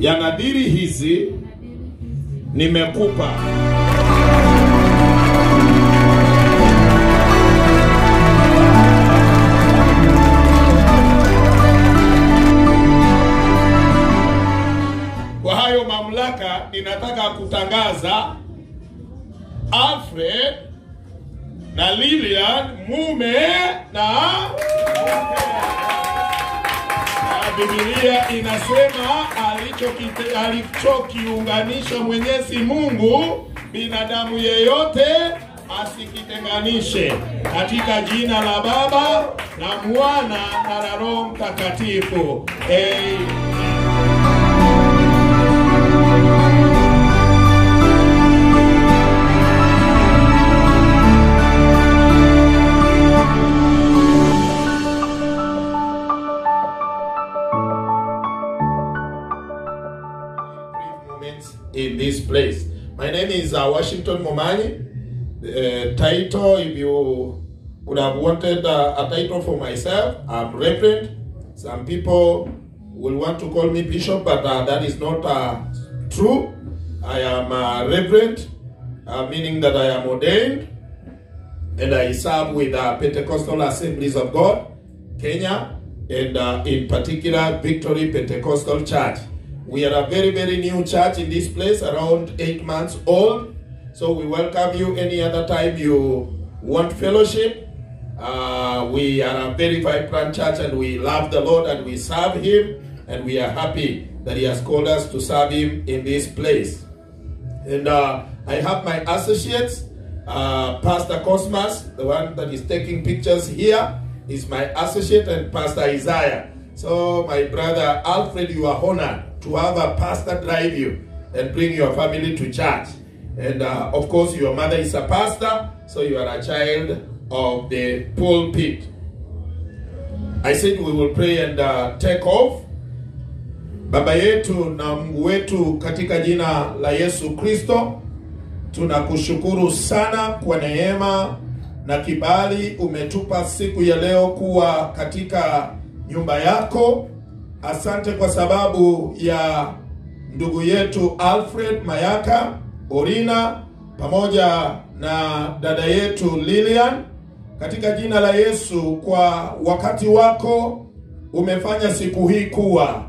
ya nadhiri hizi nimekupa hayo mamlaka ninataka kutangaza Afre na lilian mume na Biblia inasema alichokiunganisha Mwenyezi Mungu binadamu yeyote asikitenganishe, katika jina la Baba na Mwana na la Roho Mtakatifu. Amen. In this place. My name is uh, Washington Momani. Uh, title, if you would have wanted uh, a title for myself, I'm Reverend. Some people will want to call me Bishop, but uh, that is not uh, true. I am a Reverend, uh, meaning that I am ordained, and I serve with uh, Pentecostal Assemblies of God, Kenya, and in particular Victory Pentecostal Church. We are a very, very new church in this place, around eight months old. So we welcome you any other time you want fellowship. Uh, we are a very vibrant church and we love the Lord and we serve Him and we are happy that He has called us to serve Him in this place. And uh, I have my associates, uh, Pastor Cosmas, the one that is taking pictures here, is my associate, and Pastor Isaiah. So, my brother Alfred, you are honored to have a pastor drive you and bring your family to church. And uh, of course, your mother is a pastor, so you are a child of the pulpit. I said we will pray and uh, take off. Baba yetu na Mungu wetu, katika jina la Yesu Kristo, tunakushukuru sana kwa neema na kibali umetupa siku ya leo kuwa katika nyumba yako. Asante kwa sababu ya ndugu yetu Alfred Mayaka Orina pamoja na dada yetu Lilian katika jina la Yesu, kwa wakati wako umefanya siku hii kuwa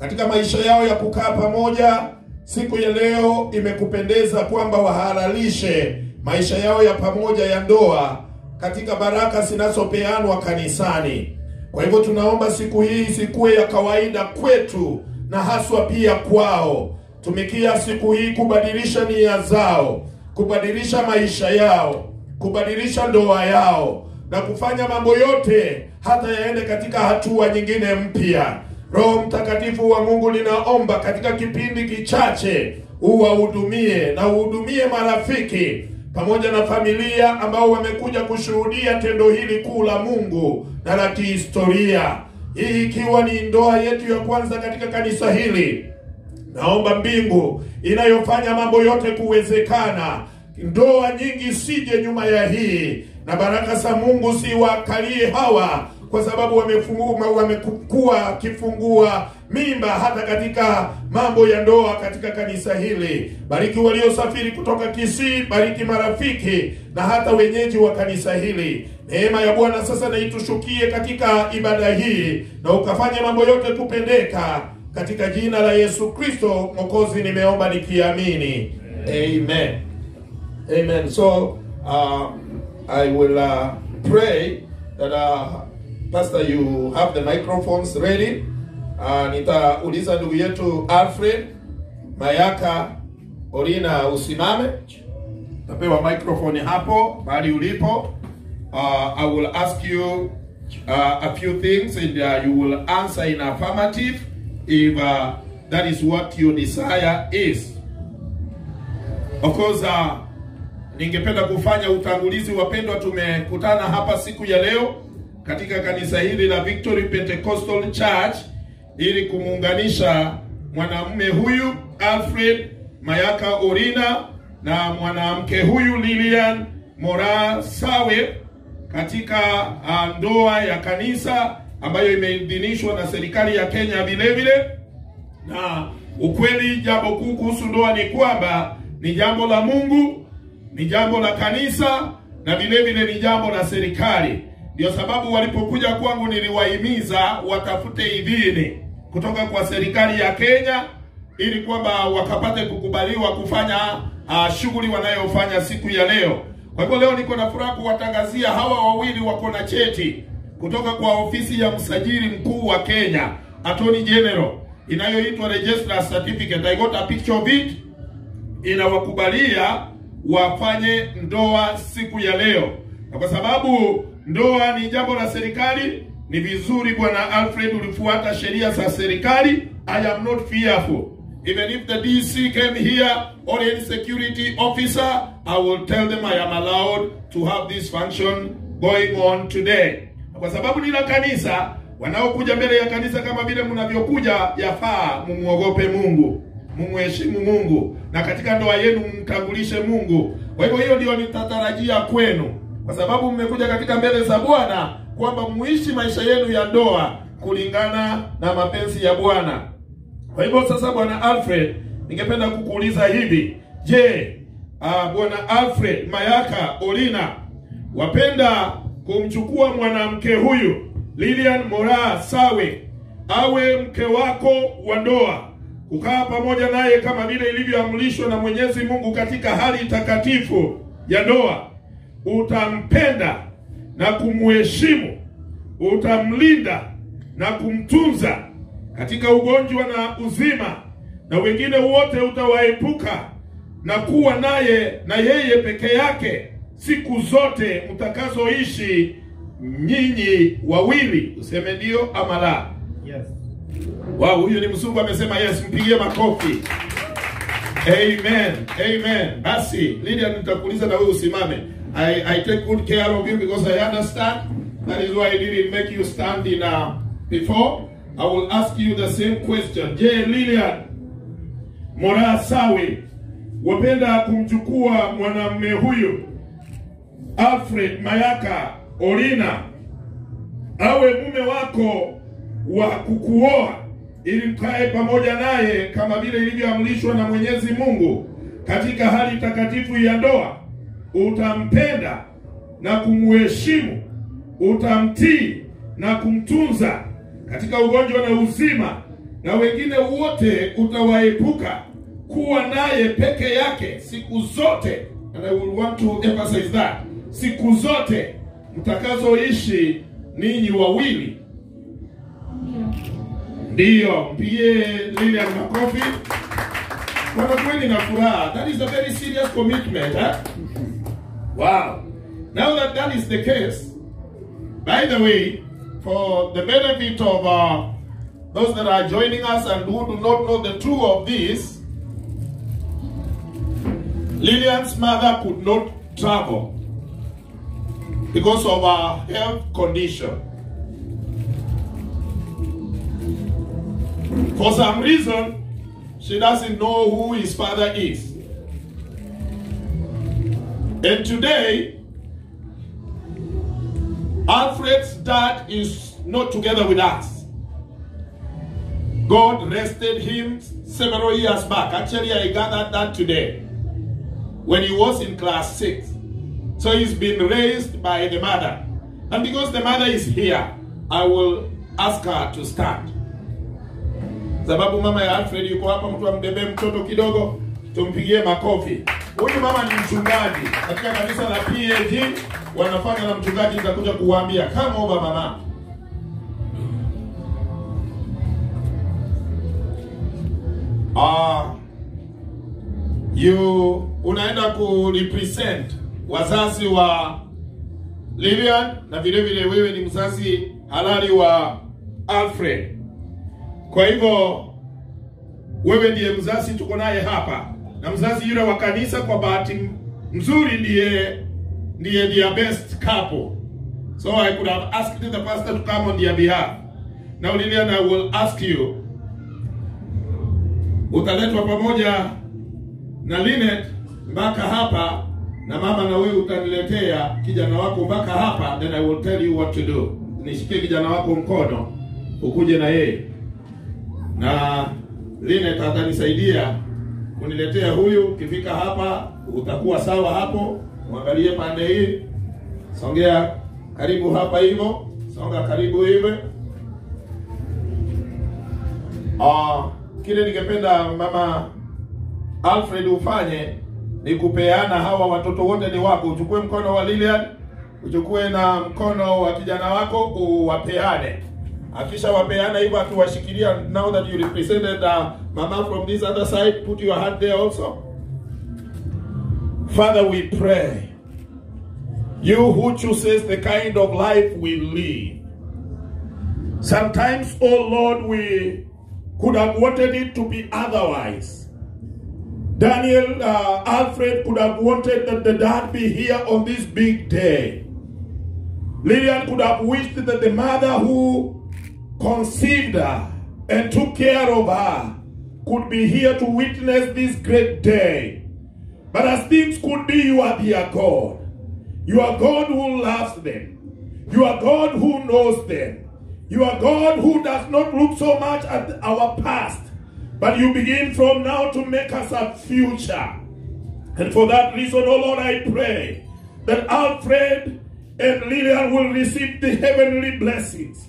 katika maisha yao ya kukaa pamoja. Siku ya leo imekupendeza kwamba wahalalishe maisha yao ya pamoja ya ndoa katika baraka zinazopeanwa kanisani. Kwa hivyo tunaomba siku hii isikuwe ya kawaida kwetu na haswa pia kwao. Tumikia siku hii kubadilisha nia zao, kubadilisha maisha yao, kubadilisha ndoa yao na kufanya mambo yote hata yaende katika hatua nyingine mpya. Roho Mtakatifu wa Mungu, ninaomba katika kipindi kichache uwahudumie na uhudumie marafiki pamoja na familia ambao wamekuja kushuhudia tendo hili kuu la Mungu na la kihistoria, hii ikiwa ni ndoa yetu ya kwanza katika kanisa hili. Naomba mbingu inayofanya mambo yote kuwezekana, ndoa nyingi sije nyuma ya hii, na baraka za Mungu siwakalie hawa, kwa sababu wamekuwa kifungua mimba hata katika mambo ya ndoa katika kanisa hili. Bariki waliosafiri kutoka Kisii, bariki marafiki na hata wenyeji wa kanisa hili. Neema ya Bwana sasa na itushukie katika ibada hii, na ukafanye mambo yote kupendeka katika jina la Yesu Kristo Mwokozi, nimeomba nikiamini, amen. Amen. So uh, I will uh, pray that uh, Pastor you have the microphones ready. Uh, nitauliza ndugu yetu Alfred Mayaka Orina usimame. Tapewa microphone hapo bali ulipo. Uh, I will ask you uh, a few things and uh, you will answer in affirmative if uh, that is what your desire is. Of course, uh, ningependa kufanya utangulizi. Wapendwa, tumekutana hapa siku ya leo katika kanisa hili la Victory Pentecostal Church ili kumuunganisha mwanamume huyu Alfred Mayaka Orina na mwanamke huyu Lilian Mora Sawe katika uh, ndoa ya kanisa ambayo imeidhinishwa na serikali ya Kenya vile vile. Na ukweli, jambo kuu kuhusu ndoa ni kwamba ni jambo la Mungu, ni jambo la kanisa na vile vile ni jambo la serikali. Ndio sababu walipokuja kwangu niliwahimiza watafute idhini kutoka kwa serikali ya Kenya ili kwamba wakapate kukubaliwa kufanya uh, shughuli wanayofanya siku ya leo. Kwa hivyo leo niko na furaha kuwatangazia hawa wawili wako na cheti kutoka kwa ofisi ya msajili mkuu wa Kenya, Attorney General, inayoitwa Registrar Certificate. I got a picture of it. Inawakubalia wafanye ndoa siku ya leo, na kwa sababu ndoa ni jambo la serikali, ni vizuri bwana Alfred ulifuata sheria za serikali. I am not fearful even if the DC came here or any security officer, I will tell them I am allowed to have this function going on today. Kwa sababu ni la kanisa, wanaokuja mbele ya kanisa kama vile mnavyokuja, yafaa mumuogope Mungu, mumuheshimu Mungu, na katika ndoa yenu mumtangulishe Mungu. Kwa hivyo hiyo ndio nitatarajia kwenu, kwa sababu mmekuja katika mbele za Bwana kwamba muishi maisha yenu ya ndoa kulingana na mapenzi ya Bwana. Kwa hivyo sasa, bwana Alfred, ningependa kukuuliza hivi, je, uh, bwana Alfred Mayaka Olina wapenda kumchukua mwanamke huyu Lilian Mora Sawe awe mke wako wa ndoa, kukaa pamoja naye kama vile ilivyoamrishwa na Mwenyezi Mungu katika hali takatifu ya ndoa? Utampenda na kumheshimu, utamlinda na kumtunza katika ugonjwa na uzima, na wengine wote utawaepuka na kuwa naye na yeye peke yake siku zote mtakazoishi nyinyi wawili. Useme ndio ama la? Yes. Wow, huyu ni mzungu amesema yes, mpigie makofi. Amen. Amen. Basi Lydia, nitakuuliza na wewe usimame. I, I take good care of you because I understand. That is why I didn't make you stand in uh, before. I will ask you the same question. Je, Lilian Mora Sawe wapenda kumchukua mwanamume huyu Alfred Mayaka Orina awe mume wako wa kukuoa ili mkae pamoja naye kama vile ilivyoamrishwa na Mwenyezi Mungu katika hali takatifu ya ndoa? Utampenda na kumheshimu, utamtii na kumtunza katika ugonjwa na uzima, na wengine wote utawaepuka, kuwa naye peke yake siku zote. And I will want to emphasize that, siku zote mtakazoishi ninyi wawili. Ndiyo, mpigie Lilian makofi. Kwa kweli na furaha. That is a very serious commitment. Eh? Wow. Now that that is the case, by the way, for the benefit of uh, those that are joining us and who do not know the truth of this, Lillian's mother could not travel because of her health condition. For some reason, she doesn't know who his father is. And today, Alfred's dad is not together with us. God rested him several years back. Actually, I gathered that today when he was in class 6. So he's been raised by the mother. And because the mother is here, I will ask her to stand. Sababu mama ya Alfred yuko hapa, mtu ambebe mtoto kidogo, tumpigie makofi. Huyu mama ni mchungaji katika kanisa la PAG, wanafanya na mchungaji, nitakuja kuwaambia kama oba mama. Ah, you unaenda ku represent wazazi wa Lilian na vile vile wewe ni mzazi halali wa Alfred. Kwa hivyo wewe ndiye mzazi tuko naye hapa, na mzazi yule wa kanisa kwa bahati mzuri ndiye ndiye their best couple. So I could have asked the pastor to come on their behalf. Now Lilian, I will ask you, utaletwa pamoja na Linet mpaka hapa na mama, na wewe utaniletea kijana wako mpaka hapa, then I will tell you what to do. Nishikie kijana wako mkono ukuje na yeye, na Linet atanisaidia kuniletea huyu. Ukifika hapa utakuwa sawa hapo, mwangalie pande hii, songea karibu hapa hivyo, songa karibu hivi. Ah, kile ningependa mama Alfred ufanye ni kupeana hawa watoto wote ni wako. Uchukue mkono wa Lilian, uchukue na mkono wa kijana wako uwapeane. Akisha wapeana hivyo akiwashikilia, now that you represented uh, mama from this other side, put your hand there also. Father, we pray. You who chooses the kind of life we live. Sometimes, oh Lord, we could have wanted it to be otherwise. Daniel, uh, Alfred could have wanted that the dad be here on this big day. Lillian could have wished that the mother who conceived her and took care of her could be here to witness this great day. But as things could be, you are their God. You are God who loves them. You are God who knows them. You are God who does not look so much at our past, but you begin from now to make us a future. And for that reason, oh Lord, I pray that Alfred and Lillian will receive the heavenly blessings.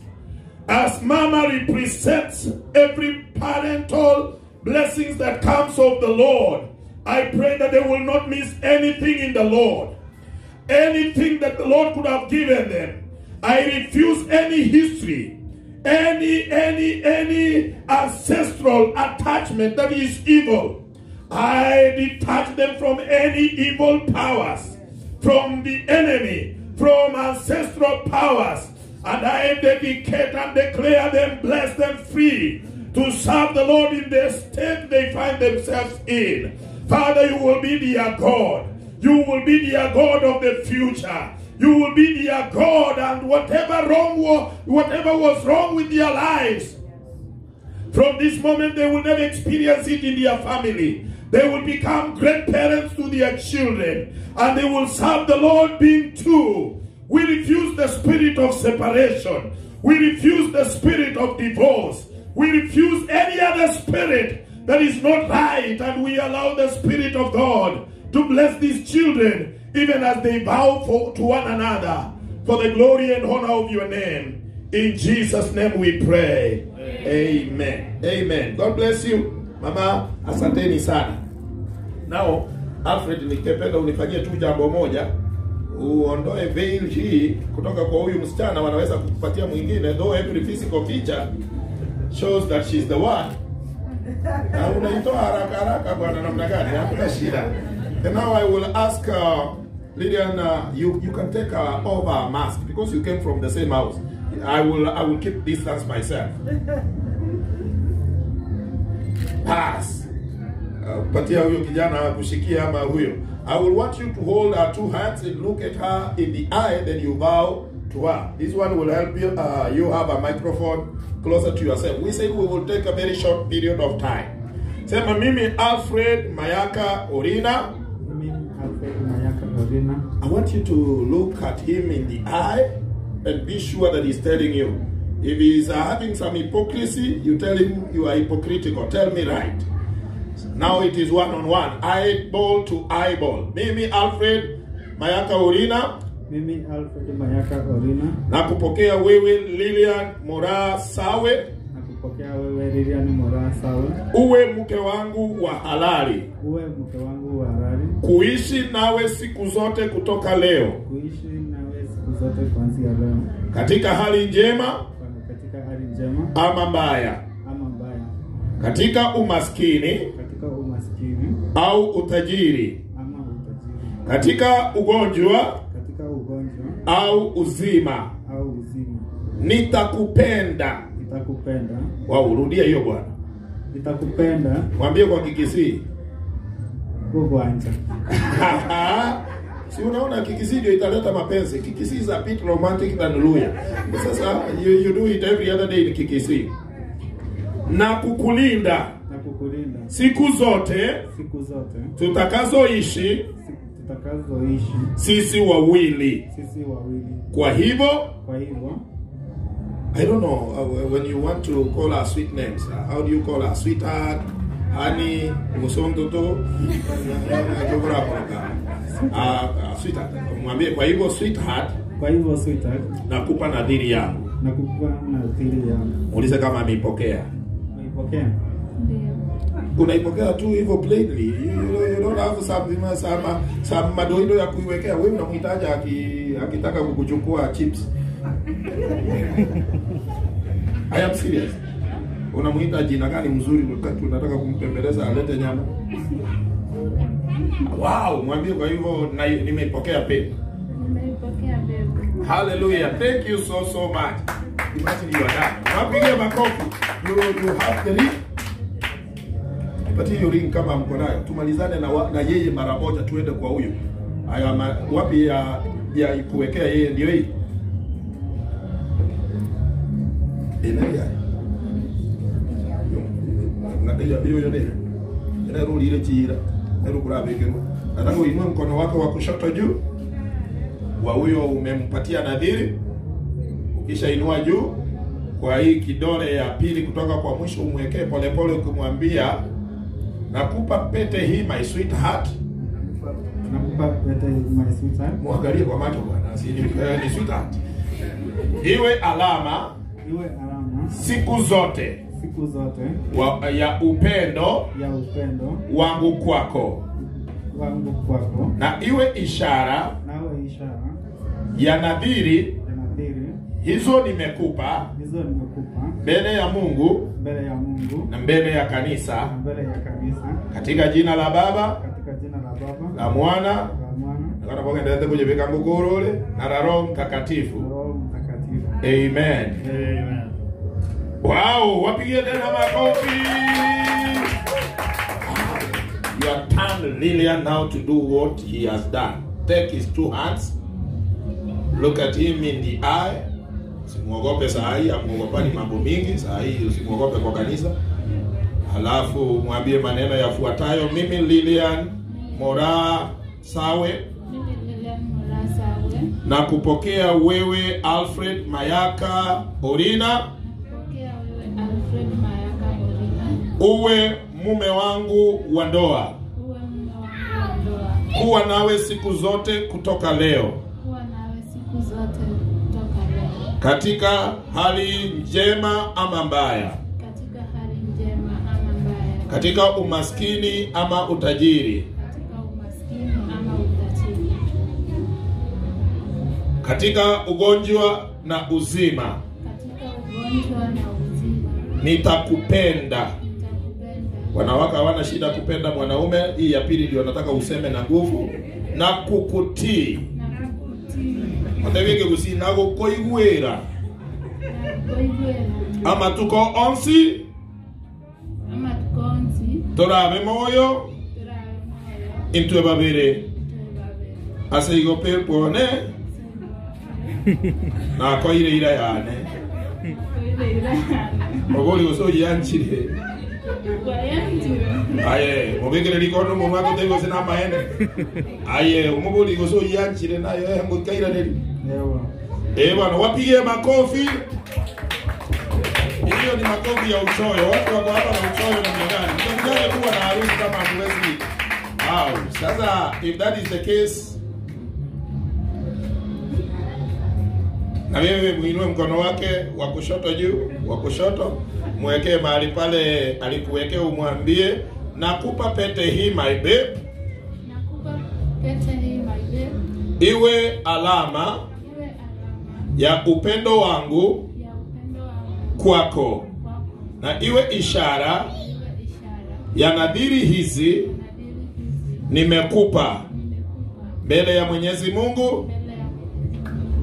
As Mama represents every parental blessings that comes of the Lord, I pray that they will not miss anything in the Lord. Anything that the Lord could have given them. I refuse any history, any, any, any ancestral attachment that is evil. I detach them from any evil powers, from the enemy, from ancestral powers, and I dedicate and declare them blessed and free to serve the Lord in the state they find themselves in. Father, you will be their God. You will be their God of the future. You will be their God, and whatever wrong was, whatever was wrong with their lives, from this moment they will never experience it in their family. They will become great parents to their children, and they will serve the Lord being two. We refuse the spirit of separation. We refuse the spirit of divorce. We refuse any other spirit that is not right, and we allow the Spirit of God to bless these children even as they bow for, to one another for the glory and honor of your name. In Jesus' name we pray. Amen. Amen. God bless you. Mama, asanteni sana. Now, Alfred, nikipenda unifanyie tu jambo moja, uondoe veil hii kutoka kwa huyu msichana, wanaweza kukupatia mwingine, though every physical feature shows that she's the one. Na unaitoa haraka haraka bwana, namna gani? Hakuna shida. And now I will ask uh, Lillian, uh, you you can take uh, off her mask because you came from the same house. I will I will keep distance myself. Pass. Uh, patia huyo kijana kushikia ama huyo. I will want you to hold her two hands and look at her in the eye, then you bow to her. This one will help you. Uh, you have a microphone closer to yourself. We said we will take a very short period of time. Sema mimi Alfred Mayaka Orina. Mimi Alfred Mayaka Orina. I want you to look at him in the eye and be sure that he's telling you. If he's uh, having some hypocrisy, you tell him you are hypocritical. Tell me right. Now it is one on one, eyeball to eyeball. Mimi Alfred Mayaka Orina. Mimi Alfred Mayaka Orina. Na kupokea wewe Lilian Mora Sawe. Na kupokea wewe Lilian Mora Sawe. Uwe mke wangu wa halali, uwe mke wangu wa halali, kuishi nawe siku zote kutoka leo. Kuishi nawe siku zote kuanzia leo, katika hali njema katika hali njema. ama mbaya, ama mbaya, katika umaskini katika umaskini au utajiri, ama utajiri, katika ugonjwa katika ugonjwa au uzima, au uzima. nitakupenda. Nitakupenda, Wow, rudia hiyo bwana, nitakupenda mwambie kwa Kikisii. kwanza Si unaona Kikisi ndio italeta mapenzi. Kikisi is a bit romantic than Luya. Sasa you, you do it every other day in Kikisi. Na kukulinda siku zote siku zote tutakazoishi tutakazoishi sisi wawili. sisi wawili. Kwa hivyo Kwa hivyo I don't know uh, when you want to call her sweet names. Uh, how do you call her? Sweetheart, honey, musontoto, uh, uh, sweetheart. Mwambie kwa hivyo sweetheart, kwa hivyo sweetheart, nakupa nadhiri yangu. nakupa nadhiri yangu. Muulize kama ameipokea. ameipokea Ndio. Unaipokea tu hivyo plainly. You, don't have some some some madoido ya kuiwekea. Wewe unamhitaji aki, akitaka kukuchukua chips. I am serious. Unamuita jina gani mzuri wakati unataka kumpembeleza alete nyama? Wow, mwambie kwa hivyo na nimeipokea pe. Nimeipokea bebe. Hallelujah. Thank you so so much. Imagine you are done. Wapige makofi. You, you have the. Nipatie hiyo ring kama mko nayo. Tumalizane na, wa, na yeye mara moja tuende kwa huyu. aya wapi ya ya kuwekea yeye ndio hii. Ile chira. Nero kurabekero. Nataka uinue mkono wako wa kushoto juu wa huyo umempatia nadhiri. Ukishainua juu kwa hii kidole ya pili kutoka kwa mwisho, umwekee polepole, ukimwambia nakupa pete hii my sweetheart. Nakupa pete hii my sweetheart, Mwangalie kwa macho bwana, si ni, eh, ni sweetheart. Iwe alama iwe alama siku zote siku zote wa, ya upendo ya upendo wangu kwako, wangu kwako, na iwe ishara nawe ishara ya nadhiri ya nadhiri hizo nimekupa hizo nimekupa mbele ya Mungu mbele ya Mungu na mbele ya kanisa mbele ya kanisa, katika jina la Baba katika jina la Baba la Mwana la Mwana nakana pokendelete kujivika ngugurule na la Roho na Mtakatifu. Roho Mtakatifu. Amen. Amen. Wow, wapigie tena makofi. You have turned Lillian now to do what he has done. Take his two hands. Look at him in the eye. Usimwogope saa hii, amuogopani mambo mingi saa hii, usimwogope kwa kanisa. alafu mwambie maneno yafuatayo: mimi Lilian mora Sawe Mimi Lilian Murasawe. na kupokea wewe Alfred Mayaka Orina Napokea wewe Alfred Mayaka Orina. uwe mume wangu wa ndoa, kuwa nawe siku zote kutoka leo, Kuwa nawe siku zote kutoka leo. Katika hali njema ama mbaya, Katika hali njema ama mbaya. katika umaskini ama utajiri, Katika umaskini ama utajiri. katika ugonjwa na uzima, Katika ugonjwa na uzima. nitakupenda. Nitakupenda. Wanawake hawana shida kupenda mwanaume. Hii ya pili ndio nataka useme na nguvu, Na kukutii. Otebike gusi na gukoigwira Na kuigwera. ama tuko onsi. Turabe moyo? Intwe babere. Ase igope pone na koire ira yane. Ogori irahana. yanchire aye mubigire likono mu mwako tego sina maene. Aye umugoli goso yanchire nayo mukaira neri. Eh bwana wapige makofi. Hiyo ni makofi ya uchoyo. Watu wako hapa na uchoyo na gani? mtakujaje kuwa na harusi kama hamwezi Au sasa if that is the case na wewe muinue mkono wake wa kushoto juu, wa kushoto mwekee mahali pale alikuwekea, umwambie nakupa pete hii my babe, Nakupa pete hii my babe. Iwe alama ya upendo wangu kwako, na iwe ishara ya nadhiri hizi nimekupa mbele ya Mwenyezi Mungu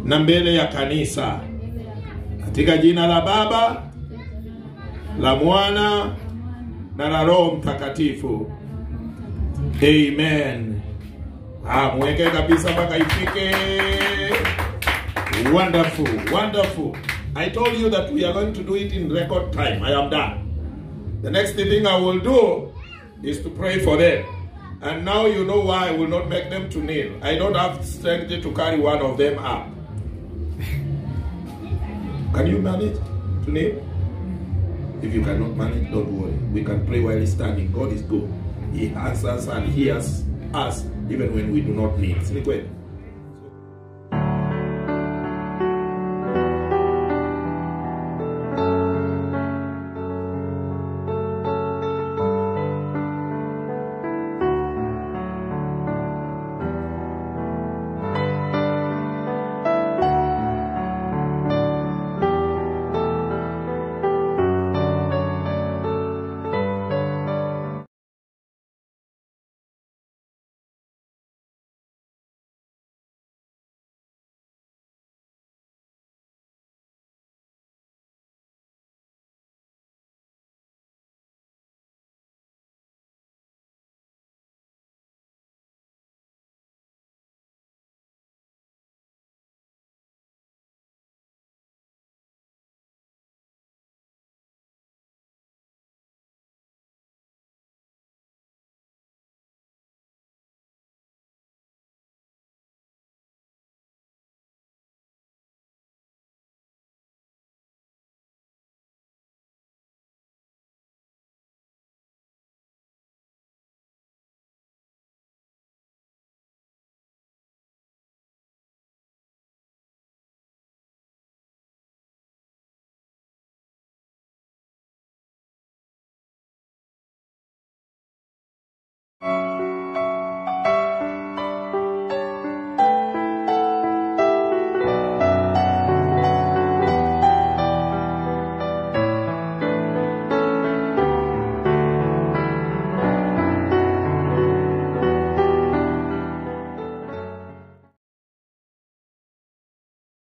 na mbele ya kanisa, katika jina la Baba la Mwana na la Roho Mtakatifu. na Roho Mtakatifu. Amen. Ah, mweke kabisa mpaka ifike. Wonderful, wonderful. I told you that we are going to do it in record time. I am done. The next thing I will do is to pray for them. And now you know why I will not make them to kneel. I don't have strength to carry one of them up. Can you manage to kneel? If you cannot manage, don't worry. We can pray while he's standing. God is good. He answers and hears us even when we do not kneel.